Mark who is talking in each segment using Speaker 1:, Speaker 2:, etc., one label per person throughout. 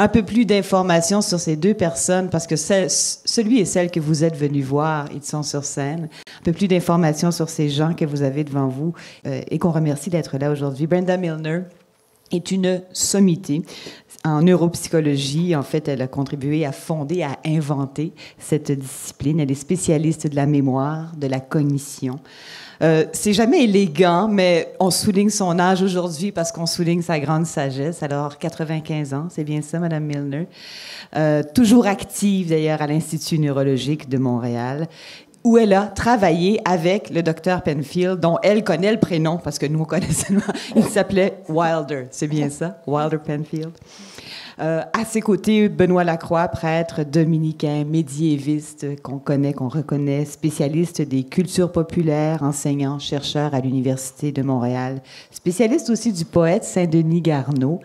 Speaker 1: un peu plus d'informations sur ces deux personnes, parce que celui et celle que vous êtes venu voir, ils sont sur scène. Un peu plus d'informations sur ces gens que vous avez devant vous euh, et qu'on remercie d'être là aujourd'hui. Brenda Milner est une sommité en neuropsychologie. En fait, elle a contribué à fonder, à inventer cette discipline. Elle est spécialiste de la mémoire, de la cognition. Euh, c'est jamais élégant, mais on souligne son âge aujourd'hui parce qu'on souligne sa grande sagesse. Alors, 95 ans, c'est bien ça, Madame Milner. Euh, toujours active d'ailleurs à l'Institut neurologique de Montréal où elle a travaillé avec le docteur Penfield, dont elle connaît le prénom, parce que nous, on connaît seulement. Il s'appelait Wilder, c'est bien ça? Wilder Penfield. Euh, à ses côtés, Benoît Lacroix, prêtre dominicain, médiéviste qu'on connaît, qu'on reconnaît, spécialiste des cultures populaires, enseignant, chercheur à l'Université de Montréal, spécialiste aussi du poète Saint-Denis Garneau.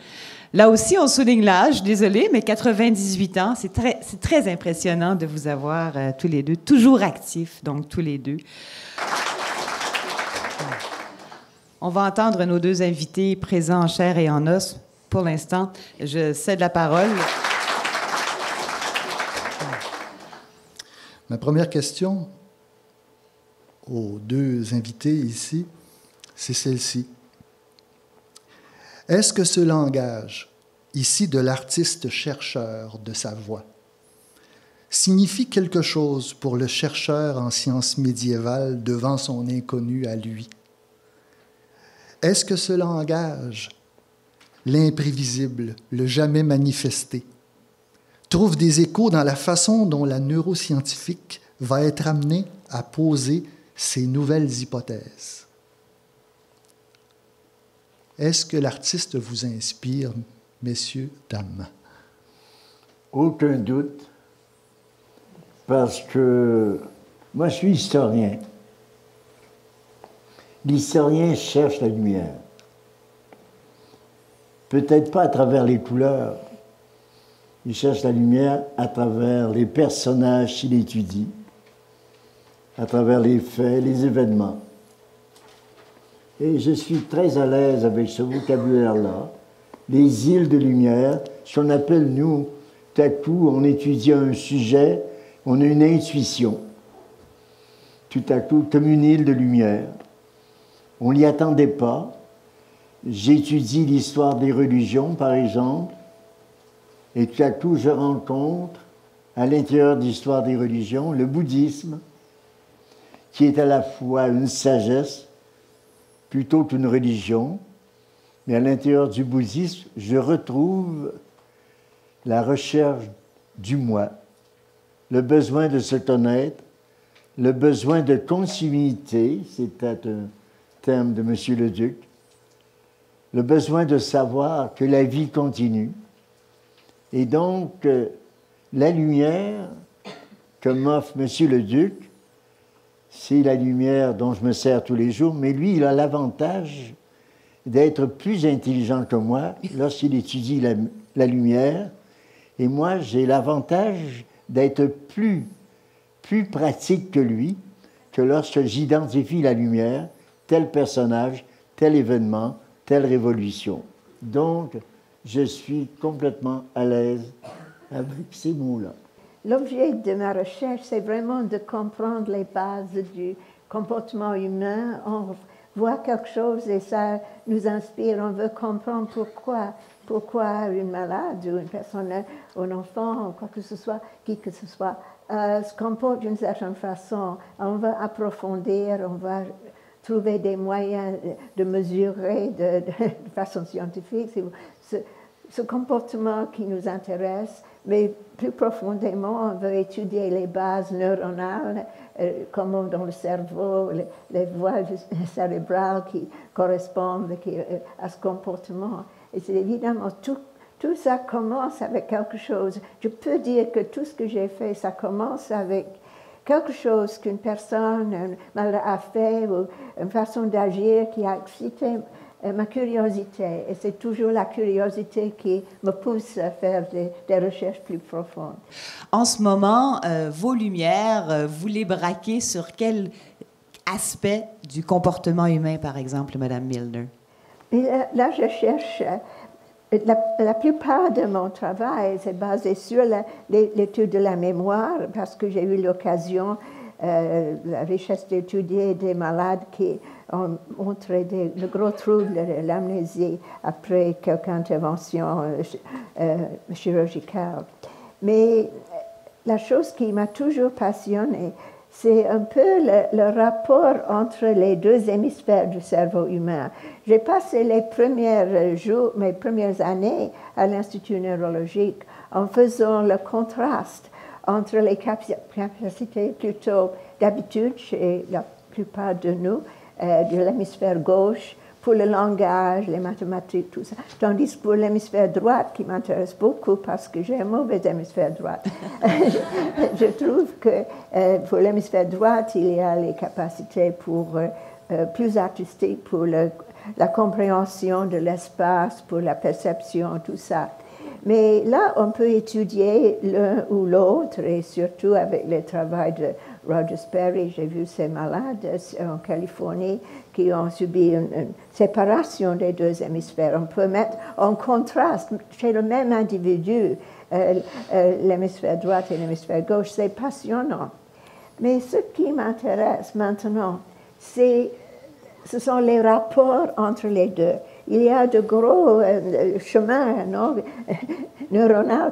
Speaker 1: Là aussi, on souligne l'âge, désolé, mais 98 ans, c'est très, impressionnant de vous avoir euh, tous les deux, toujours actifs, donc tous les deux. On va entendre nos deux invités présents en chair et en os pour l'instant. Je cède la parole.
Speaker 2: Ma première question aux deux invités ici, c'est celle-ci. Est-ce que ce langage, ici de l'artiste-chercheur de sa voix, signifie quelque chose pour le chercheur en sciences médiévales devant son inconnu à lui? Est-ce que ce langage l'imprévisible, le jamais manifesté, trouve des échos dans la façon dont la neuroscientifique va être amenée à poser ces nouvelles hypothèses? Est-ce que l'artiste vous inspire, messieurs, dames?
Speaker 3: Aucun doute, parce que moi je suis historien. L'historien cherche la lumière peut-être pas à travers les couleurs. Il cherche la lumière à travers les personnages qu'il étudie, à travers les faits, les événements. Et je suis très à l'aise avec ce vocabulaire-là. Les îles de lumière, ce qu'on appelle, nous, tout à coup, on étudie un sujet, on a une intuition. Tout à coup, comme une île de lumière. On n'y attendait pas, J'étudie l'histoire des religions, par exemple, et tout à coup, je rencontre à l'intérieur de l'histoire des religions le bouddhisme, qui est à la fois une sagesse plutôt qu'une religion, mais à l'intérieur du bouddhisme, je retrouve la recherche du moi, le besoin de se connaître, le besoin de continuité, c'était un terme de M. le Duc, le besoin de savoir que la vie continue. Et donc, euh, la lumière que m'offre Monsieur le Duc, c'est la lumière dont je me sers tous les jours, mais lui, il a l'avantage d'être plus intelligent que moi lorsqu'il étudie la, lumière, et moi, j'ai l'avantage d'être plus, plus pratique que lui, que lorsque j'identifie la lumière, tel personnage, tel événement, telle révolution. Donc, je suis complètement à l'aise avec ces mots-là.
Speaker 4: L'objet de ma recherche, c'est vraiment de comprendre les bases du comportement humain. On voit quelque chose et ça nous inspire. On veut comprendre pourquoi, pourquoi une malade ou une personne, un enfant, quoi que ce soit, qui que ce soit, euh, se comporte d'une certaine façon. On veut approfondir, on va trouver des moyens de mesurer de, façon scientifique ce, comportement qui nous intéresse, mais plus profondément, on veut étudier les bases neuronales, euh, comment dans le cerveau, les, voies cérébrales qui correspondent euh, à ce comportement. Et c'est évidemment tout tout ça commence avec quelque chose. Je peux dire que tout ce que j'ai fait, ça commence avec quelque chose qu'une personne a fait ou une façon d'agir qui a excité euh, ma curiosité. Et c'est toujours la curiosité qui me pousse à faire des, recherches plus profondes.
Speaker 1: En ce moment, euh, vos lumières, euh, vous les braquez sur quel aspect du comportement humain, par exemple, Madame Milner?
Speaker 4: là, je cherche la, plupart de mon travail s'est basé sur l'étude de la mémoire parce que j'ai eu l'occasion, euh, la richesse d'étudier des malades qui ont montré des, de gros troubles de l'amnésie après quelques interventions euh, euh, chirurgicales. Mais la chose qui m'a toujours passionnée, c'est un peu le, rapport entre les deux hémisphères du cerveau humain. J'ai passé les premiers jours, mes premières années à l'Institut neurologique en faisant le contraste entre les capacités plutôt d'habitude chez la plupart de nous, euh, de l'hémisphère gauche, pour le langage, les mathématiques, tout ça. Tandis que pour l'hémisphère droit, qui m'intéresse beaucoup parce que j'ai un mauvais hémisphère droit, je, trouve que euh, pour l'hémisphère droit, il y a les capacités pour, euh, euh, plus artistiques pour la compréhension de l'espace, pour la perception, tout ça. Mais là, on peut étudier l'un ou l'autre, et surtout avec le travail de Roger Sperry, j'ai vu ces malades en Californie qui ont subi une, séparation des deux hémisphères. On peut mettre en contraste chez le même individu euh, euh, l'hémisphère droit et l'hémisphère gauche. C'est passionnant. Mais ce qui m'intéresse maintenant, ce sont les rapports entre les deux. Il y a de gros euh, chemins non, neuronaux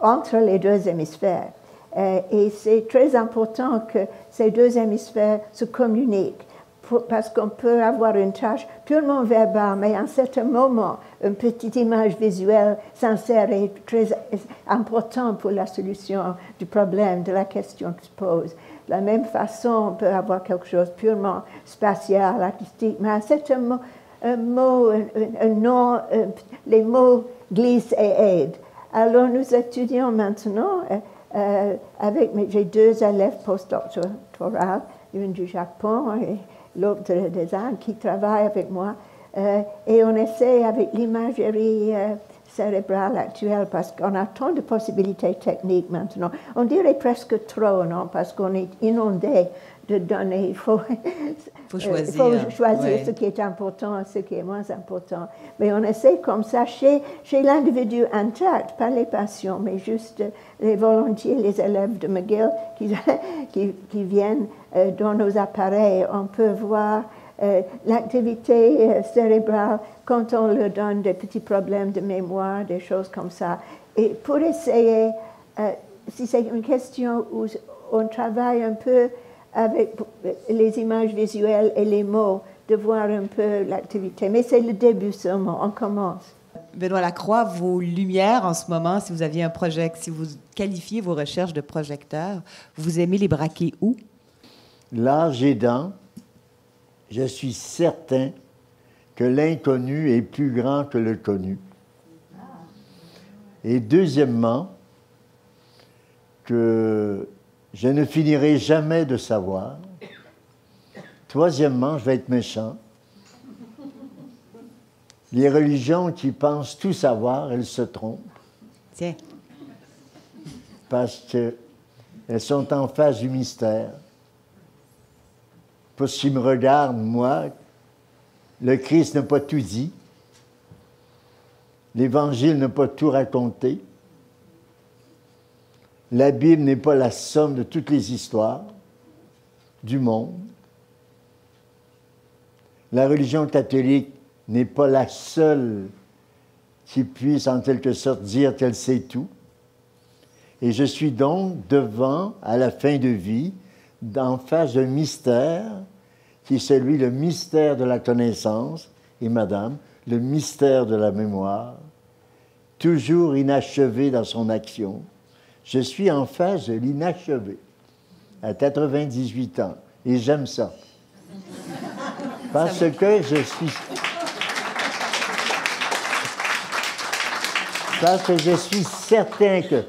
Speaker 4: entre les deux hémisphères. Euh, et c'est très important que ces deux hémisphères se communiquent parce qu'on peut avoir une tâche purement verbale, mais à un certain moment, une petite image visuelle sincère est très important pour la solution du problème, de la question qui se pose. De la même façon, on peut avoir quelque chose purement spatial, artistique, mais à un certain moment, un mot, un, nom, les mots glissent et aident. Alors nous étudions maintenant euh, euh, avec, j'ai deux élèves postdoctorales, une du Japon et l'autre des Indes, qui travaillent avec moi. Euh, et on essaie avec l'imagerie euh, cérébrale actuelle, parce qu'on a tant de possibilités techniques maintenant. On dirait presque trop, non? Parce qu'on est inondé de données. Il faut,
Speaker 1: faut choisir,
Speaker 4: faut choisir ce qui est important et ce qui est moins important. Mais on essaie comme ça chez, chez l'individu intact, pas les patients, mais juste les volontiers, les élèves de McGill qui, qui, qui viennent euh, dans nos appareils. On peut voir euh, l'activité euh, cérébrale quand on leur donne des petits problèmes de mémoire, des choses comme ça. Et pour essayer, si c'est une question où on travaille un peu avec les images visuelles et les mots, de voir un peu l'activité. Mais c'est le début seulement, on commence.
Speaker 1: Benoît Lacroix, vos lumières en ce moment, si vous aviez un projet, si vous qualifiez vos recherches de projecteurs, vous aimez les braquer où?
Speaker 3: L'âge aidant, je suis certain que l'inconnu est plus grand que le connu. Et deuxièmement, que je ne finirai jamais de savoir. Troisièmement, je vais être méchant. Les religions qui pensent tout savoir, elles se trompent.
Speaker 1: Tiens.
Speaker 3: Parce qu'elles sont en face du mystère. Pour ce qui me regarde, moi, le Christ n'a pas tout dit. L'Évangile n'a pas tout raconté. La Bible n'est pas la somme de toutes les histoires du monde. La religion catholique n'est pas la seule qui puisse en quelque sorte dire qu'elle sait tout. Et je suis donc devant, à la fin de vie, en face d'un mystère qui est celui, le mystère de la connaissance, et madame, le mystère de la mémoire, toujours inachevé dans son action, je suis en face de l'inachevé à 98 ans et j'aime ça. Parce que je suis. Parce que je suis certain que,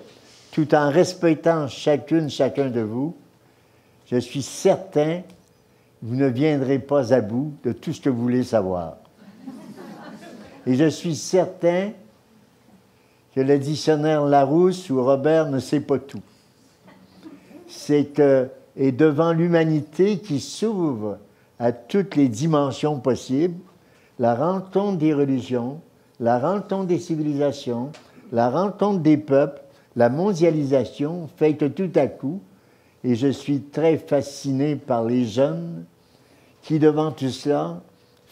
Speaker 3: tout en respectant chacune, chacun de vous, je suis certain que vous ne viendrez pas à bout de tout ce que vous voulez savoir. Et je suis certain que le dictionnaire Larousse ou Robert ne sait pas tout. C'est que, et devant l'humanité qui s'ouvre à toutes les dimensions possibles, la rencontre des religions, la rencontre des civilisations, la rencontre des peuples, la mondialisation fait que tout à coup, et je suis très fasciné par les jeunes qui, devant tout cela,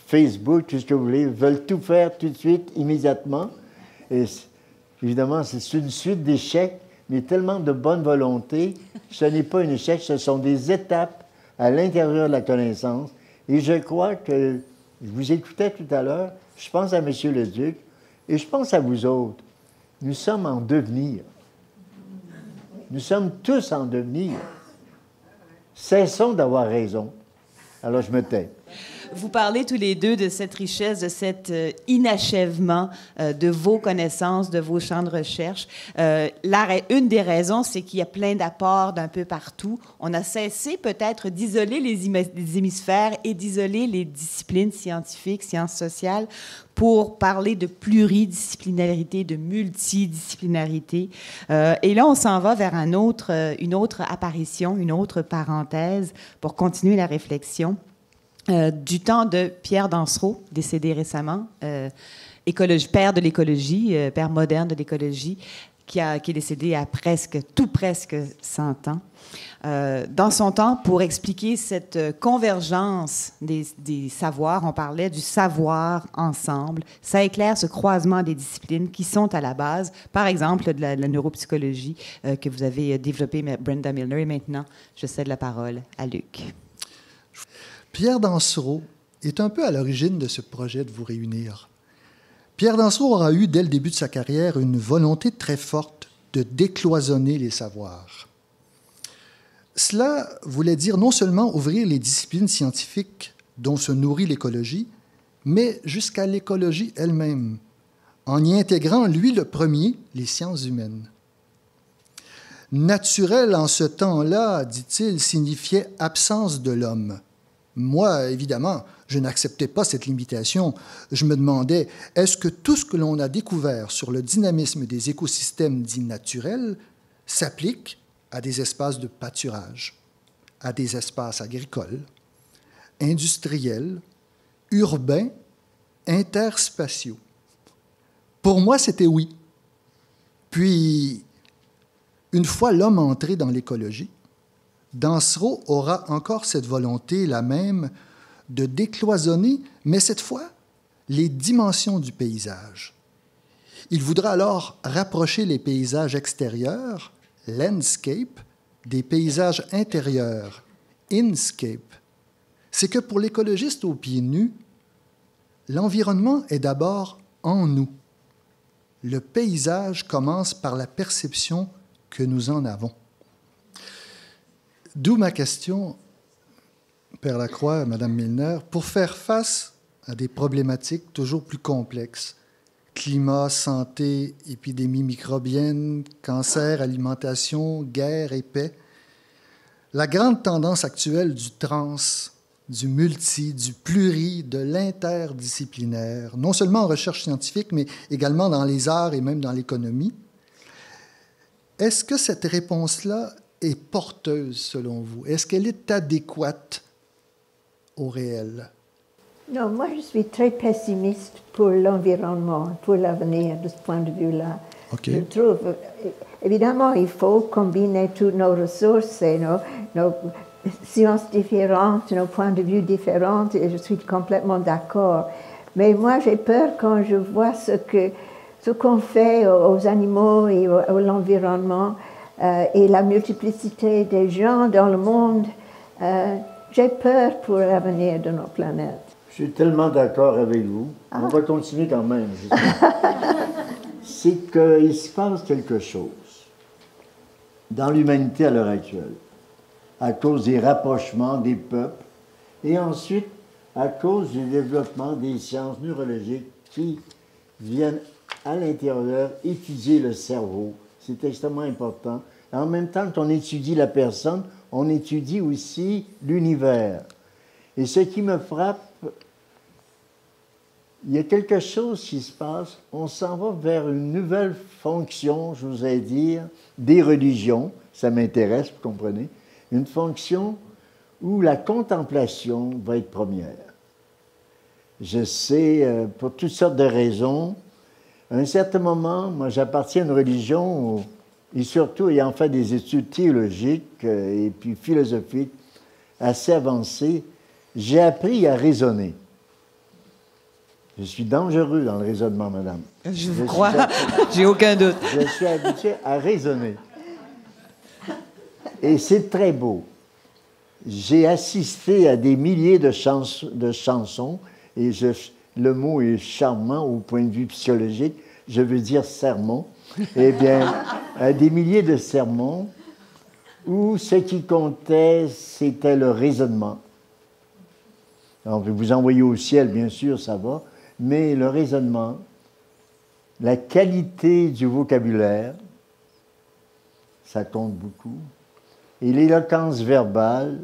Speaker 3: Facebook, tout ce que vous voulez, veulent tout faire tout de suite, immédiatement. Et évidemment, c'est une suite d'échecs, mais tellement de bonne volonté. Ce n'est pas un échec, ce sont des étapes à l'intérieur de la connaissance. Et je crois que, je vous écoutais tout à l'heure, je pense à M. le Duc, et je pense à vous autres. Nous sommes en devenir. Nous sommes tous en devenir. Cessons d'avoir raison. Alors je me tais.
Speaker 1: Vous parlez tous les deux de cette richesse, de cet euh, inachèvement euh, de vos connaissanses, de vos champs de recherche. Euh, une des raisons, c'est qu'il y a plein d'apports d'un peu partout. On a cessé peut-être d'isoler les, hémisphères et d'isoler les disciplines scientifiques, sciences sociales, pour parler de pluridisciplinarité, de multidisciplinarité. Euh, et là, on s'en va vers une autre apparition, une autre parenthèse pour continuer la réflexion. Euh, du temps de Pierre Dansereau, décédé récemment, euh, père de l'écologie, euh, père moderne de l'écologie, qui, qui, est décédé à presque, tout presque 100 ans. dans son temps, pour expliquer cette convergence des, savoirs, on parlait du savoir ensemble. Ça éclaire ce croisement des disciplines qui sont à la base, par exemple, de la, la neuropsychologie que vous avez développée, Brenda Milner. Et maintenant, je cède la parole à Luc.
Speaker 2: Pierre Dansereau est un peu à l'origine de ce projet de vous réunir. Pierre Dansereau aura eu, dès le début de sa carrière, une volonté très forte de décloisonner les savoirs. Cela voulait dire non seulement ouvrir les disciplines scientifiques dont se nourrit l'écologie, mais jusqu'à l'écologie elle-même, en y intégrant, lui le premier, les sciences humaines. Naturel en ce temps-là, dit-il, signifiait absence de l'homme. Moi, évidemment, je n'acceptais pas cette limitation. Je me demandais, est-ce que tout ce que l'on a découvert sur le dynamisme des écosystèmes dits naturels s'applique à des espaces de pâturage, à des espaces agricoles, industriels, urbains, interspatiaux? Pour moi, c'était oui. Puis, une fois l'homme entré dans l'écologie, Dansereau aura encore cette volonté, la même, de décloisonner, mais cette fois, les dimensions du paysage. Il voudra alors rapprocher les paysages extérieurs, landscape, des paysages intérieurs, inscape. C'est que pour l'écologiste aux pieds nus, l'environnement est d'abord en nous. Le paysage commence par la perception que nous en avons. D'où ma question, Père Lacroix, Madame Milner, pour faire face à des problématiques toujours plus complexes, climat, santé, épidémie microbienne, cancer, alimentation, guerre et paix, la grande tendance actuelle du trans, du multi, du pluri, de l'interdisciplinaire, non seulement en recherche scientifique, mais également dans les arts et même dans l'économie. Est-ce que cette réponse-là est porteuse selon vous? Est-ce qu'elle est adéquate au réel?
Speaker 4: Non, moi je suis très pessimiste pour l'environnement, pour l'avenir de ce point de vue-là. Je trouve, évidemment, il faut combiner toutes nos ressources et nos, nos sciences différentes, nos points de vue différents, et je suis complètement d'accord. Mais moi, j'ai peur quand je vois ce que ce qu'on fait aux animaux et à l'environnement. Euh, et la multiplicité des gens dans le monde, euh, j'ai peur pour l'avenir de notre planète.
Speaker 3: Je suis tellement d'accord avec vous. On ah. va continuer quand même. C'est qu'il se passe quelque chose dans l'humanité à l'heure actuelle, à cause des rapprochements des peuples, et ensuite à cause du développement des sciences neurologiques qui viennent à l'intérieur étudier le cerveau. C'est extrêmement important en même temps qu'on étudie la personne, on étudie aussi l'univers. Et ce qui me frappe, il y a quelque chose qui se passe, on s'en va vers une nouvelle fonction, je vous ai dire, des religions, ça m'intéresse, vous comprenez, une fonction où la contemplation va être première. Je sais, euh, pour toutes sortes de raisons, À un certain moment, moi j'appartiens à une religion, et surtout ayant fait des études théologiques euh, et puis philosophiques assez avancées, j'ai appris à raisonner. Je suis dangereux dans le raisonnement, madame.
Speaker 1: Je vous crois, j'ai aucun doute.
Speaker 3: Je suis habitué à raisonner. Et c'est très beau. J'ai assisté à des milliers de, de chansons, et le mot est charmant au point de vue psychologique, je veux dire sermon. Eh bien, des milliers de sermons où ce qui comptait, c'était le raisonnement. On peut vous envoyer au ciel, bien sûr, ça va, mais le raisonnement, la qualité du vocabulaire, ça compte beaucoup. Et l'éloquence verbale,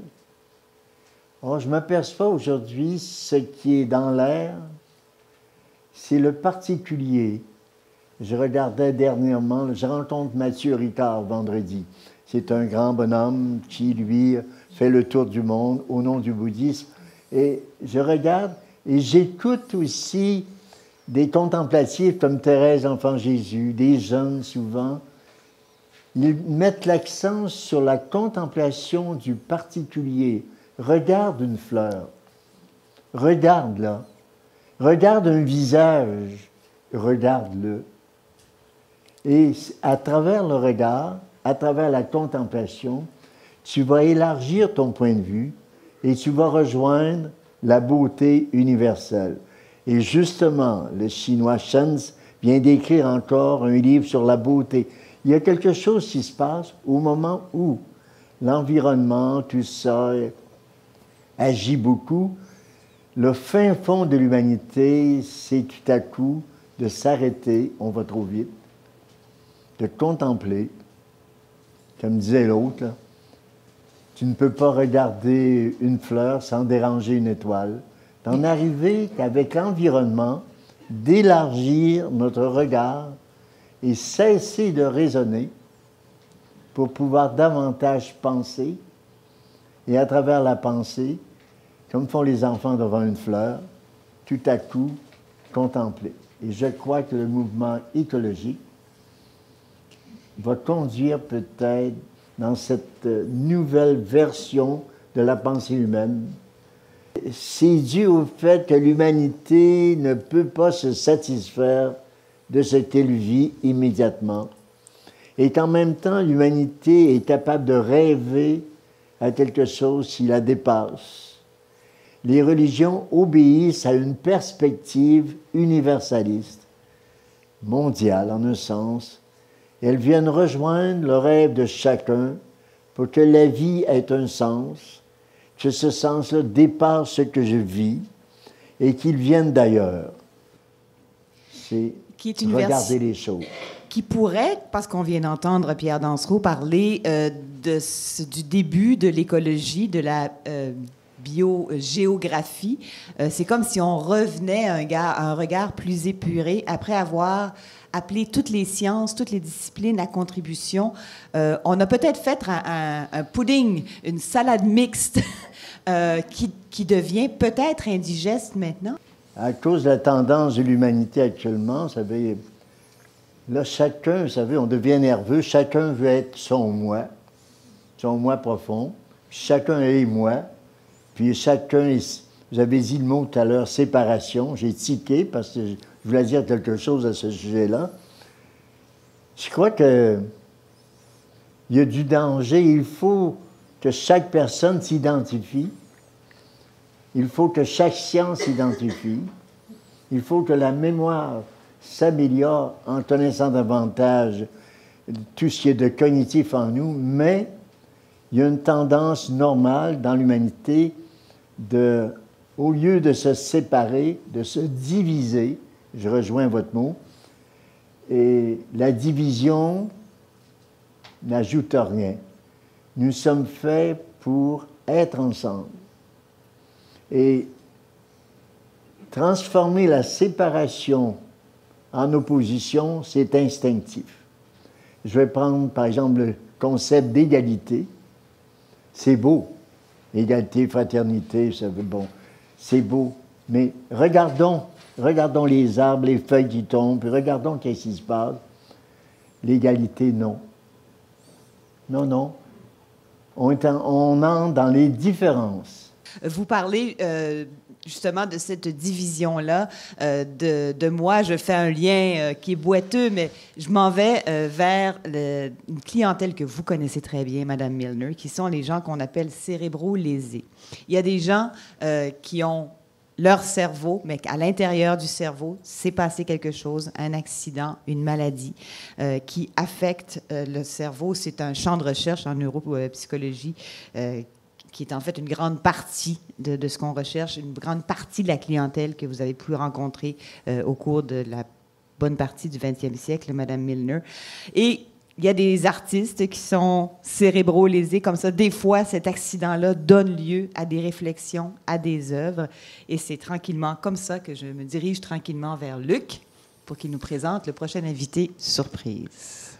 Speaker 3: oh, je m'aperçois aujourd'hui, ce qui est dans l'air, c'est le particulier. Je regardais dernièrement, je rencontre Mathieu Ricard vendredi. C'est un grand bonhomme qui, lui, fait le tour du monde au nom du bouddhisme. Et je regarde et j'écoute aussi des contemplatifs comme Thérèse Enfant Jésus, des jeunes souvent. Ils mettent l'accent sur la contemplation du particulier. Regarde une fleur. Regarde-la. Regarde un visage. Regarde-le. Et à travers le regard, à travers la contemplation, tu vas élargir ton point de vue et tu vas rejoindre la beauté universelle. Et justement, le chinois Shen vient d'écrire encore un livre sur la beauté. Il y a quelque chose qui se passe au moment où l'environnement, tout ça, agit beaucoup. Le fin fond de l'humanité, c'est tout à coup de s'arrêter, on va trop vite, de contempler, comme disait l'autre, tu ne peux pas regarder une fleur sans déranger une étoile. D'en arriver qu'avec l'environnement, d'élargir notre regard et cesser de raisonner pour pouvoir davantage penser et à travers la pensée, comme font les enfants devant une fleur, tout à coup contempler. Et je crois que le mouvement écologique va conduire peut-être dans cette nouvelle version de la pensée humaine. C'est dû au fait que l'humanité ne peut pas se satisfaire de ce qu'elle vit immédiatement et qu'en même temps l'humanité est capable de rêver à quelque chose qui la dépasse. Les religions obéissent à une perspective universaliste, mondiale en un sens, elles viennent rejoindre le rêve de chacun pour que la vie ait un sens, que ce sens-là dépasse ce que je vis et qu'il vienne d'ailleurs. C'est regarder les choses.
Speaker 1: Qui pourrait, parce qu'on vient d'entendre Pierre Dansereau parler euh, de, du début de l'écologie, de la euh, biogéographie, euh, c'est comme si on revenait à un, regard plus épuré après avoir appeler toutes les sciences, toutes les disciplines à contribution. Euh, on a peut-être fait un, pudding, une salade mixte euh, qui, qui, devient peut-être indigeste maintenant.
Speaker 3: À cause de la tendance de l'humanité actuellement, vous savez, là, chacun, vous savez, on devient nerveux, chacun veut être son moi, son moi profond, chacun est moi, puis chacun vous avez dit le mot tout à l'heure, séparation, j'ai tiqué parce que je voulais dire quelque chose à ce sujet-là. Je crois que il y a du danger. Il faut que chaque personne s'identifie. Il faut que chaque science s'identifie. Il faut que la mémoire s'améliore en connaissant davantage tout ce qui est de cognitif en nous, mais il y a une tendance normale dans l'humanité de, au lieu de se séparer, de se diviser, je rejoins votre mot. Et la division n'ajoute rien. Nous sommes faits pour être ensemble. Et transformer la séparation en opposition, c'est instinctif. Je vais prendre par exemple le concept d'égalité. C'est beau. Égalité, fraternité, ça veut bon. C'est beau. Mais regardons regardons les arbres, les feuilles qui tombent, regardons qu'est-ce qui se passe. L'égalité, non. Non, non. On, est on entre dans les différences.
Speaker 1: Vous parlez euh, justement de cette division-là. euh, de, de moi, je fais un lien euh, qui est boiteux, mais je m'en vais euh, vers une clientèle que vous connaissez très bien, Madame Milner, qui sont les gens qu'on appelle cérébro-lésés. Il y a des gens qui ont leur cerveau, mais à l'intérieur du cerveau, s'est passé quelque chose, un accident, une maladie qui affecte le cerveau. C'est un champ de recherche en neuropsychologie euh, qui est en fait une grande partie de, ce qu'on recherche, une grande partie de la clientèle que vous avez pu rencontrer euh, au cours de la bonne partie du 20e siècle, Madame Milner. Et il y a des artistes qui sont cérébro-lésés comme ça. Des fois, cet accident-là donne lieu à des réflexions, à des œuvres. Et c'est tranquillement comme ça que je me dirige tranquillement vers Luc pour qu'il nous présente le prochain invité surprise.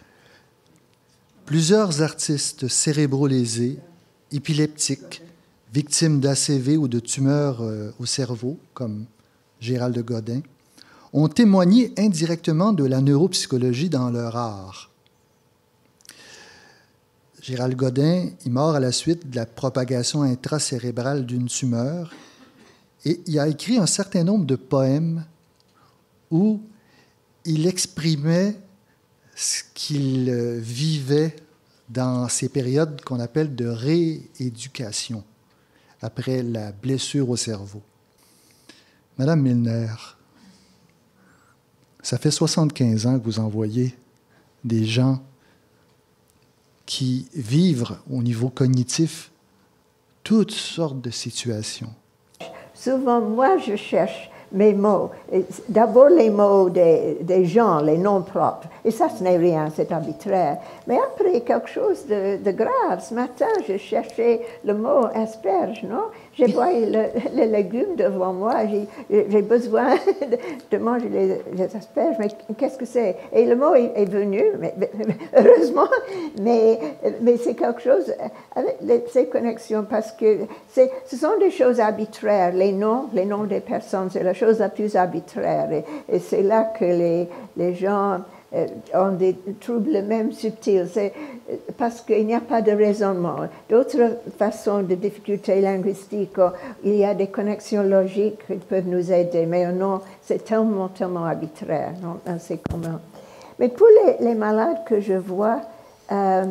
Speaker 2: Plusieurs artistes cérébro-lésés, épileptiques, victimes d'ACV ou de tumeurs euh, au cerveau, comme Gérald Godin, ont témoigné indirectement de la neuropsychologie dans leur art. Gérald Godin est mort à la suite de la propagation intracérébrale d'une tumeur et il a écrit un certain nombre de poèmes où il exprimait ce qu'il euh, vivait dans ces périodes qu'on appelle de rééducation après la blessure au cerveau. Madame Milner, ça fait 75 ans que vous envoyez des gens qui vivent au niveau cognitif toutes sortes de situations.
Speaker 4: Souvent, moi, je cherche mes mots. D'abord, les mots des, des gens, les noms propres. Et ça, ce n'est rien, c'est arbitraire. Mais après, quelque chose de, de grave. Ce matin, je cherchais le mot asperge, non? J'ai voyé le, les légumes devant moi. J'ai besoin de, de manger les, les asperges. Mais qu'est-ce que c'est? Et le mot est, est venu, mais, heureusement. Mais, mais c'est quelque chose avec les- ces connexions parce que ce sont des choses arbitraires. Les noms, les noms des personnes, c'est la chose la plus arbitraire. Et, c'est là que les, gens euh, ont des troubles même subtils. C'est euh, parce qu'il n'y a pas de raisonnement. D'autres façons de difficultés linguistiques, oh, il y a des connexions logiques qui peuvent nous aider, mais non, c'est tellement, tellement arbitraire. Non, c'est commun. Mais pour les, malades que je vois, euh,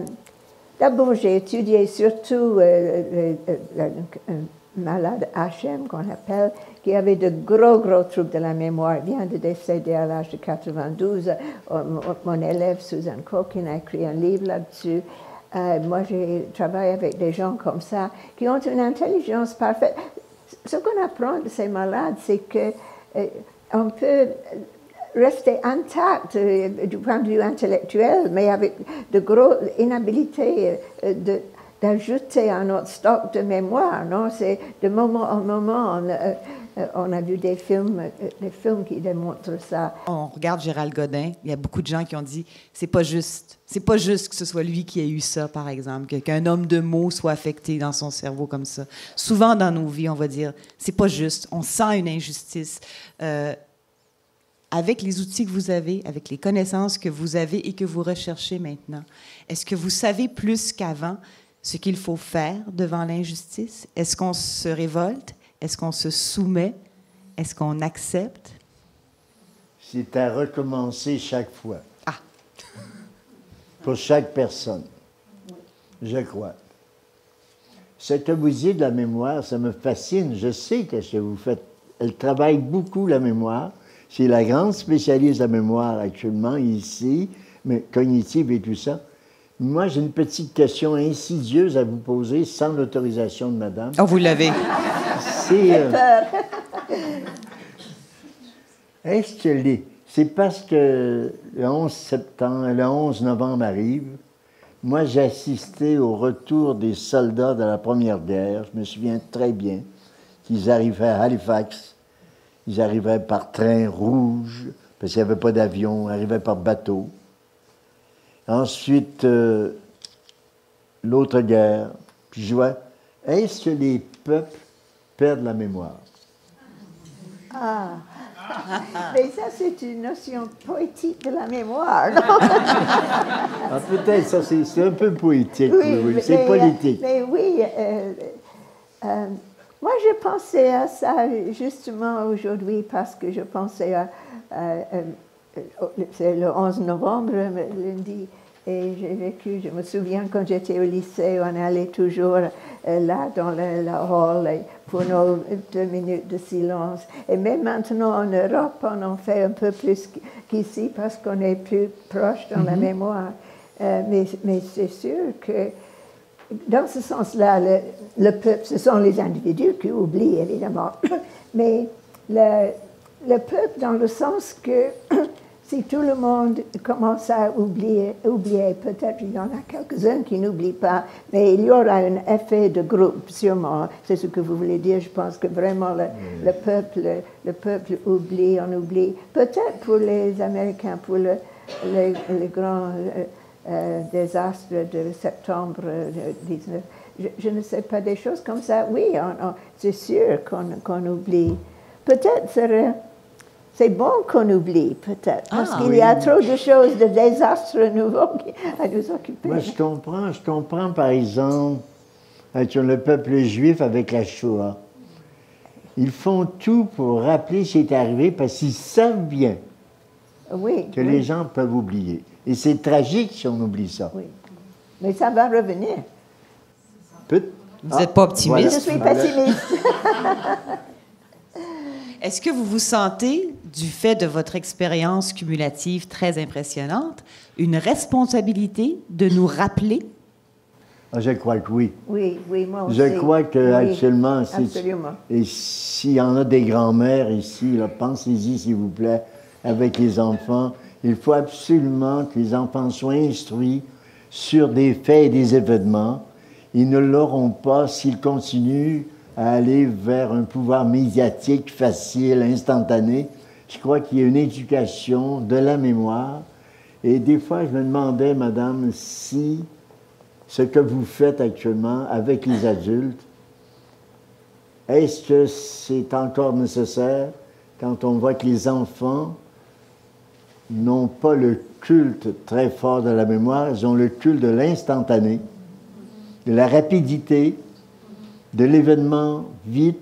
Speaker 4: D'abord, j'ai étudié surtout euh, le- malade HM qu'on appelle, qui avait de gros, gros troubles de la mémoire, vient de décéder à l'âge de 92. Euh, Mon, élève Suzanne Coquin a écrit un livre là-dessus. Euh, moi, j'ai travaillé avec des gens comme ça qui ont une intelligence parfaite. Ce qu'on apprend de ces malades, c'est que euh, peut rester intact euh, du point de vue intellectuel, mais avec de grosses inhabilités d'ajouter à notre stock de mémoire. Non? C'est de moment en moment, euh, on a vu des films, euh, des films qui démontrent ça.
Speaker 1: On regarde Gérald Godin, il y a beaucoup de gens qui ont dit c'est pas juste. C'est pas juste que ce soit lui qui ait eu ça, par exemple, qu'un homme de mots soit affecté dans son cerveau comme ça. Souvent dans nos vies, on va dire c'est pas juste. On sent une injustice. Euh, avec les outils que vous avez, avec les connaissances que vous avez et que vous recherchez maintenant, est-ce que vous savez plus qu'avant ce qu'il faut faire devant l'injustice? Est-ce qu'on se révolte? Est-ce qu'on se soumet? Est-ce qu'on accepte?
Speaker 3: C'est à recommencer chaque fois.
Speaker 1: Ah.
Speaker 3: Pour chaque personne. Je crois. Cette que vous dites de la mémoire, ça me fascine. Je sais que ce que vous faites. Elle travaille beaucoup la mémoire. C'est la grande spécialiste de la mémoire actuellement ici, mais cognitive et tout ça. Moi, j'ai une petite question insidieuse à vous poser sans l'autorisation de madame.
Speaker 1: Oh, vous l'avez.
Speaker 3: C'est. euh, Est-ce que les. C'est parce que le 11 septembre, le 11 novembre arrive. Moi, j'ai assisté au retour des soldats de la Première Guerre. Je me souviens très bien qu'ils arrivaient à Halifax. Ils arrivaient par train rouge, parce qu'il n'y avait pas d'avion. Ils arrivaient par bateau. Ensuite, euh, l'autre guerre. Puis je vois, est-ce que les peuples perdent la mémoire?
Speaker 4: Ah, Mais ça, c'est une notion poétique de la mémoire.
Speaker 3: Ah, Peut-être, ça, c'est un peu poétique, oui, oui, c'est politique.
Speaker 4: Mais oui, euh, euh, moi, je pensais à ça justement aujourd'hui parce que je pensais à. à- à- euh, c'est le 11 novembre, lundi, et j'ai vécu, je me souviens quand j'étais au lycée, on allait toujours euh, là dans la, la hall pour nos deux minutes de silence. Et même maintenant en Europe, on en fait un peu plus qu'ici parce qu'on est plus proche dans la mémoire. Euh, mais mais c'est sûr que dans ce sens-là, le, le peuple, ce sont les individus qui oublient, évidemment. Mais le, le peuple, dans le sens que si tout le monde commence à oublier, oublier peut-être il y en a quelques-uns qui n'oublient pas, mais il y aura un effet de groupe, sûrement. C'est ce que vous voulez dire. Je pense que vraiment le, le peuple, le peuple oublie, on oublie. Peut-être pour les Américains, pour le, les, les grands euh, euh, désastres de septembre euh, 19. Je, je ne sais pas des choses comme ça. Oui, c'est sûr qu'on qu'on oublie. Peut-être serait- c'est bon qu'on oublie, peut-être, parce
Speaker 1: Ah,
Speaker 4: qu'il y a trop de choses, de désastres nouveaux à nous occuper.
Speaker 3: Moi, je comprends, je comprends, par exemple, avec le peuple juif avec la Shoah. Ils font tout pour rappeler ce qui est arrivé parce qu'ils savent bien
Speaker 4: oui,
Speaker 3: que
Speaker 4: oui,
Speaker 3: les gens peuvent oublier. Et c'est tragique si on oublie ça.
Speaker 4: oui. Mais ça va revenir.
Speaker 3: Peut-
Speaker 1: Vous n'êtes pas optimiste?
Speaker 4: Je suis pessimiste.
Speaker 1: Est-ce que vous vous sentez, du fait de votre expérience cumulative très impressionnante, une responsabilité de nous rappeler?
Speaker 3: Ah, Je crois que oui.
Speaker 4: Oui, oui, moi aussi.
Speaker 3: Je crois que
Speaker 4: Oui.
Speaker 3: Et s'il y en a des grands-mères ici, pensez-y, s'il vous plaît, avec les enfants. Il faut absolument que les enfants soient instruits sur des faits et des événements. Ils ne l'auront pas s'ils continuent à aller vers un pouvoir médiatique facile, instantané. Je crois qu'il y a une éducation de la mémoire. Et des fois, je me demandais, madame, si ce que vous faites actuellement avec les adultes, est-ce que c'est encore nécessaire quand on voit que les enfants n'ont pas le culte très fort de la mémoire, ils ont le culte de l'instantané, de la rapidité, de l'événement vite.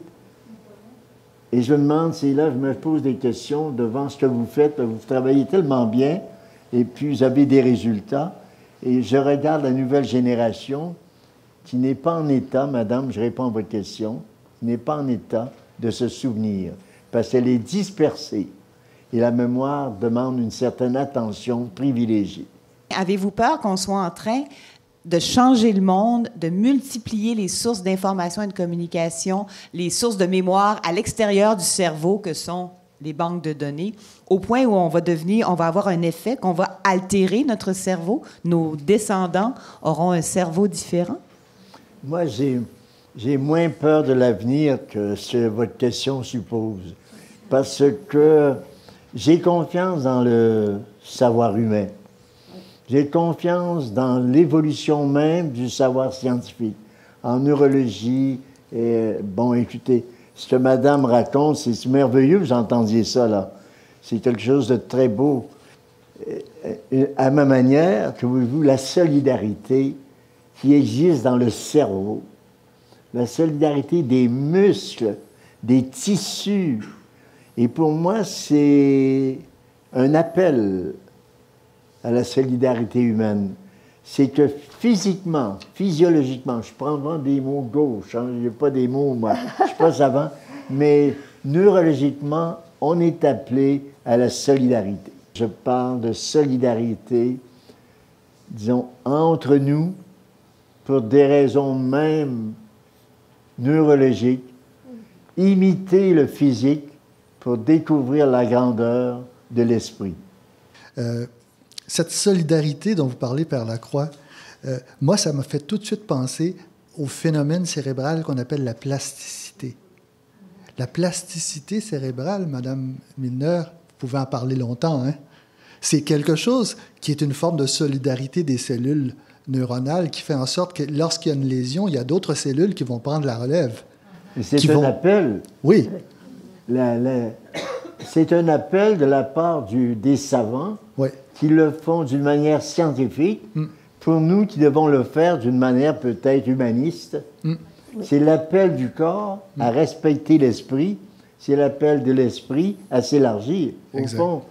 Speaker 3: Et je me demande si là, je me pose des questions devant ce que vous faites. Vous travaillez tellement bien et puis vous avez des résultats. Et je regarde la nouvelle génération qui n'est pas en état, madame, je réponds à votre question, n'est pas en état de se souvenir parce qu'elle est dispersée. Et la mémoire demande une certaine attention privilégiée.
Speaker 1: Avez-vous peur qu'on soit en train de changer le monde, de multiplier les sources d'information et de communication, les sources de mémoire à l'extérieur du cerveau que sont les banques de données, au point où on va devenir, on va avoir un effet qu'on va altérer notre cerveau, nos descendants auront un cerveau différent?
Speaker 3: Moi, j'ai, moins peur de l'avenir que ce que votre question suppose. Parce que j'ai confiance dans le savoir humain. J'ai confiance dans l'évolution même du savoir scientifique, en neurologie. Et, bon, écoutez, ce que madame raconte, c'est merveilleux, vous entendiez ça, là. C'est quelque chose de très beau. Et à ma manière, que voulez-vous, la solidarité qui existe dans le cerveau, la solidarité des muscles, des tissus. Et pour moi, c'est un appel à la solidarité humaine. C'est que physiquement, physiologiquement, je prends vraiment des mots gauches, hein, je n'ai pas des mots, moi, je suis pas savant, mais neurologiquement, on est appelé à la solidarité. Je parle de solidarité, disons, entre nous, pour des raisons même neurologiques, imiter le physique pour découvrir la grandeur de l'esprit.
Speaker 2: Euh, cette solidarité dont vous parlez, Père Lacroix, euh, moi, ça m'a fait tout de suite penser au phénomène cérébral qu'on appelle la plasticité. La plasticité cérébrale, Madame Milner, vous pouvez en parler longtemps, hein? c'est quelque chose qui est une forme de solidarité des cellules neuronales qui fait en sorte que lorsqu'il y a une lésion, il y a d'autres cellules qui vont prendre la relève.
Speaker 3: C'est un
Speaker 2: vont-
Speaker 3: appel.
Speaker 2: Oui,
Speaker 3: la- c'est un appel de la part du, des savants
Speaker 2: Oui.
Speaker 3: Qui le font d'une manière scientifique, pour nous qui devons le faire d'une manière peut-être humaniste. C'est l'appel du corps à respecter l'esprit, c'est l'appel de l'esprit à s'élargir. Au
Speaker 2: Exact.
Speaker 3: fond,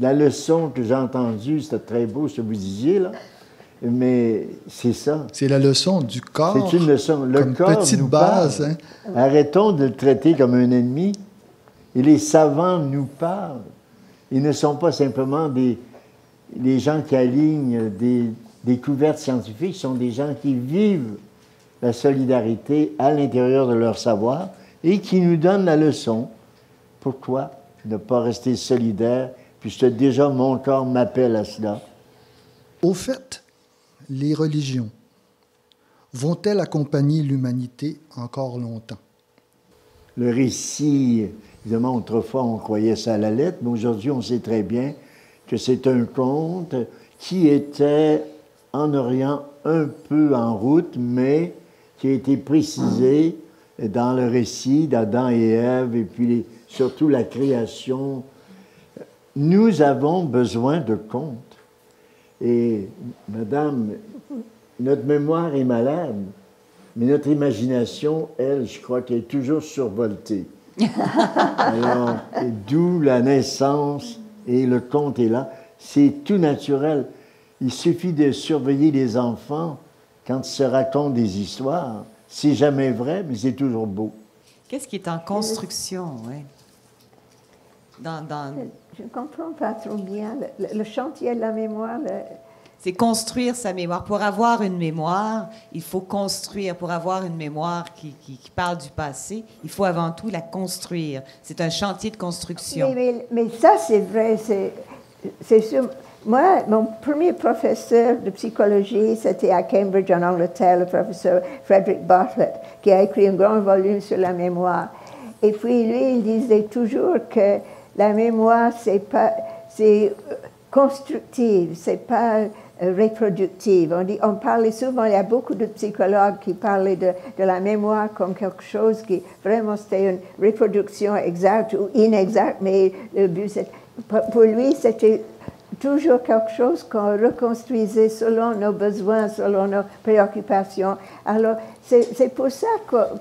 Speaker 3: la leçon que j'ai entendue, c'était très beau ce que vous disiez, là, mais c'est ça.
Speaker 2: C'est la leçon du corps.
Speaker 3: C'est une leçon. Le
Speaker 2: comme
Speaker 3: corps
Speaker 2: petite
Speaker 3: nous
Speaker 2: base.
Speaker 3: parle.
Speaker 2: hein.
Speaker 3: Arrêtons de le traiter comme un ennemi. Et les savants nous parlent. Ils ne sont pas simplement des, des gens qui alignent des découvertes scientifiques, ils sont des gens qui vivent la solidarité à l'intérieur de leur savoir et qui nous donnent la leçon. Pourquoi ne pas rester solidaire puisque déjà mon corps m'appelle à cela?
Speaker 2: Au fait, les religions vont-elles accompagner l'humanité encore longtemps?
Speaker 3: Le récit, évidemment, autrefois, on croyait ça à la lettre, mais aujourd'hui, on sait très bien que c'est un conte qui était en Orient un peu en route, mais qui a été précisé dans le récit d'Adam et Ève, et puis surtout la création. Nous avons besoin de contes. Et, Madame, notre mémoire est malade, mais notre imagination, elle, je crois qu'elle est toujours survoltée. Alors, d'où la naissance et le conte est là. C'est tout naturel. Il suffit de surveiller les enfants quand ils se racontent des histoires. C'est jamais vrai, mais c'est toujours beau.
Speaker 1: Qu'est-ce qui est en construction, ouais? Dans, dans-
Speaker 4: Je ne comprends pas trop bien le, le- le chantier de la mémoire. le-
Speaker 1: c'est construire sa mémoire. Pour avoir une mémoire, il faut construire. Pour avoir une mémoire qui, qui- parle du passé, il faut avant tout la construire. C'est un chantier de construction.
Speaker 4: Mais, mais- ça, c'est vrai. C'est, sûr. Moi, mon premier professeur de psychologie, c'était à Cambridge, en Angleterre, le professeur Frederick Bartlett, qui a écrit un grand volume sur la mémoire. Et puis, lui, il disait toujours que la mémoire, c'est pas, c'est constructive, c'est pas reproductive. On, dit, on parlait souvent, il y a beaucoup de psychologues qui parlaient de, la mémoire comme quelque chose qui vraiment c'était une reproduction exacte ou inexacte, mais le but, pour lui, c'était toujours quelque chose qu'on reconstruisait selon nos besoins, selon nos préoccupations. Alors, c'est pour ça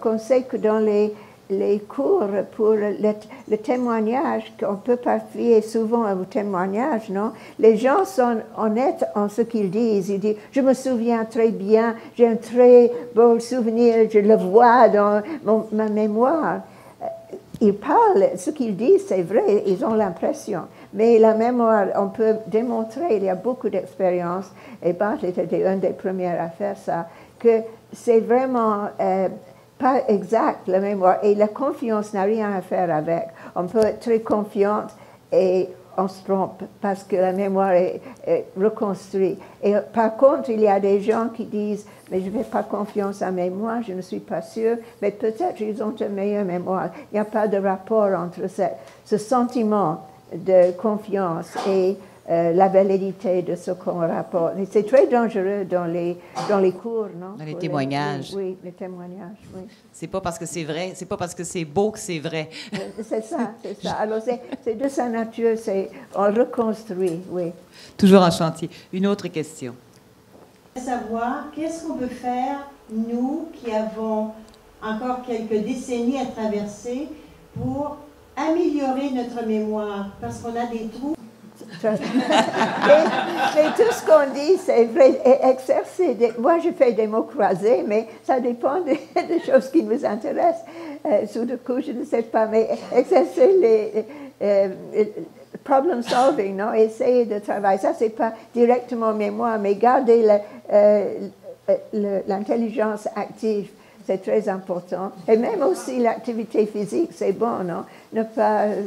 Speaker 4: qu'on sait que dans les, les cours pour le, témoignage, qu'on peut pas fier souvent au témoignage, non? Les gens sont honnêtes en ce qu'ils disent. Ils disent, je me souviens très bien, j'ai un très beau souvenir, je le vois dans mon- ma mémoire. Ils parlent, ce qu'ils disent, c'est vrai, ils ont l'impression. Mais la mémoire, on peut démontrer, il y a beaucoup d'expériences, et Bartlett était une des premières à faire ça, que c'est vraiment euh, pas exact, la mémoire. Et la confiance n'a rien à faire avec. On peut être très confiante et on se trompe parce que la mémoire est, reconstruite. Et euh, par contre, il y a des gens qui disent, mais je n'ai pas confiance à mémoire, je ne suis pas sûre, mais peut-être ils ont une meilleure mémoire. Il n'y a pas de rapport entre ce sentiment de confiance et euh, la validité de ce qu'on rapporte. C'est très dangereux dans les, dans les cours, non?
Speaker 1: Dans les
Speaker 4: Pour
Speaker 1: témoignages.
Speaker 4: oui, oui, les témoignages, oui.
Speaker 1: C'est pas parce que c'est vrai, c'est pas parce que c'est beau que c'est vrai.
Speaker 4: Euh, C'est ça, c'est ça. Alors, c'est c'est de sa nature, c'est on reconstruit, oui.
Speaker 1: Toujours en chantier. Une autre question.
Speaker 5: savoir qu'est-ce qu'on peut faire, nous qui avons encore quelques décennies à traverser, pour améliorer notre mémoire, parce qu'on a des trous.
Speaker 4: Mais, tout ce qu'on dit, c'est vrai. Exercer. moi, je fais des mots croisés, mais ça dépend des, choses qui nous intéressent. Euh, sous le coup, je ne sais pas, mais exercer les. euh, problem solving, non? Essayer de travailler. Ça, c'est pas directement mémoire, mais garder euh, l'intelligence active, c'est très important. Et même aussi l'activité physique, c'est bon, non? Ne pas euh,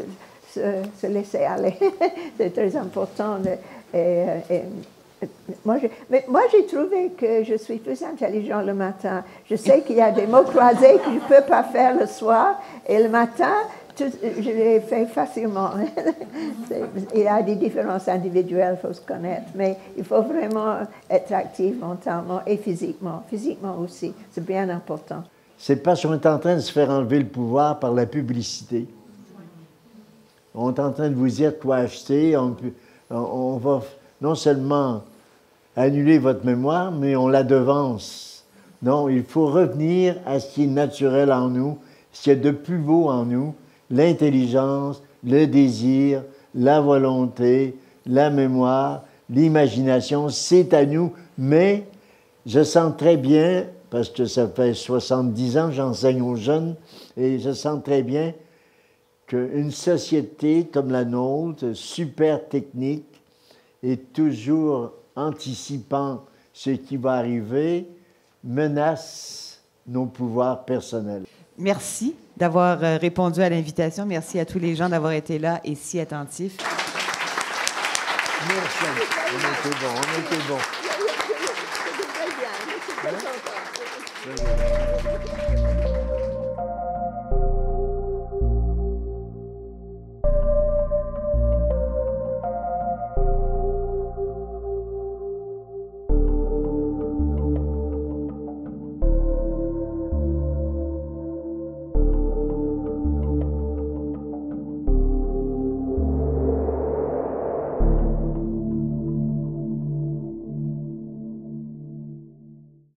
Speaker 4: se, se laisser aller, c'est très important. euh, et, moi, mais moi, j'ai trouvé que je suis plus intelligent le matin. Je sais qu'il y a des mots croisés que je ne peux pas faire le soir, et le matin, je les fais facilement. Il y a des différences individuelles, il faut se connaître, mais il faut vraiment être actif mentalement et physiquement. Physiquement aussi, c'est bien important.
Speaker 3: C'est parce qu'on est en train de se faire enlever le pouvoir par la publicité. On est en train de vous dire quoi acheter. On, va non seulement annuler votre mémoire, mais on la devance. Non, il faut revenir à ce qui est naturel en nous, ce qui est de plus beau en nous, l'intelligence, le désir, la volonté, la mémoire, l'imagination, c'est à nous, mais je sens très bien, parce que ça fait 70 ans j'enseigne aux jeunes, et je sens très bien qu'une société comme la nôtre, super technique, et toujours anticipant ce qui va arriver, menace nos pouvoirs personnels.
Speaker 1: Merci d'avoir euh, répondu à l'invitation. Merci à tous les gens d'avoir été là et si attentifs.
Speaker 3: Merci. On était bon, on était bon.
Speaker 4: C'était bien, c'était bien.